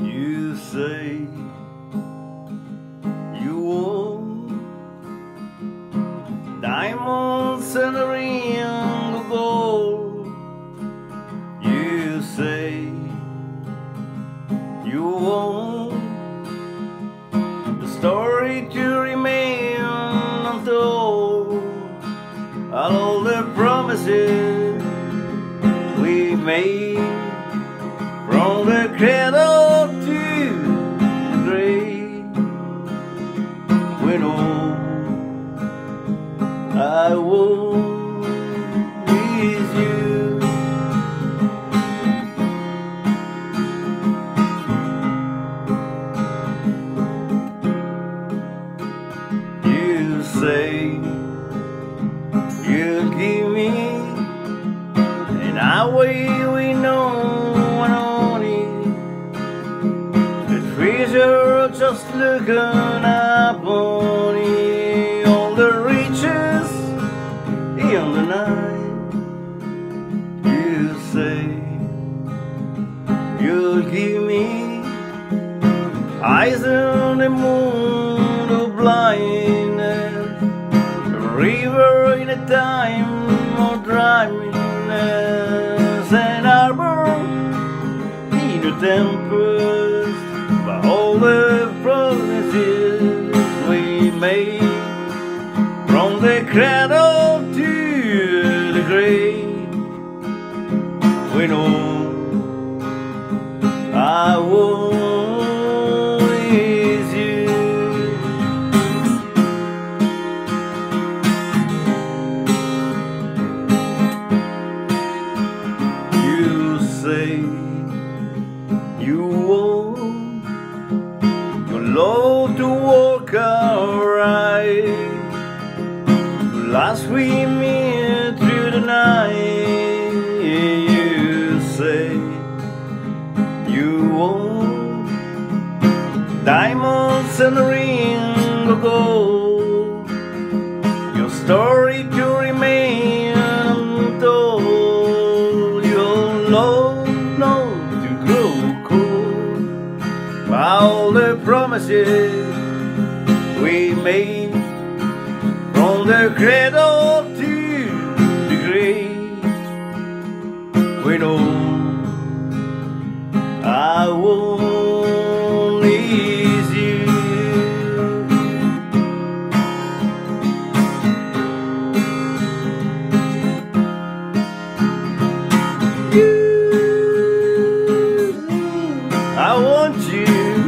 You say you want diamonds and a ring of gold. You say you want to remain untold. All the promises we made from the cradle to the grave. When all I want you'll give me and I will we know what on it. The treasure just looking up on it. All the riches in the night. You say you'll give me eyes on the moon of blindness. Time of dryness and harbor in a tempest by all the promises we made from the cradle to the grave. We know I want work alright. Last we meet through the night. You say you want diamonds and a ring of gold. Your story to remain untold. Your love not to grow cold. All the promises we made from the cradle to the grave. We know I will is you. you. I want you.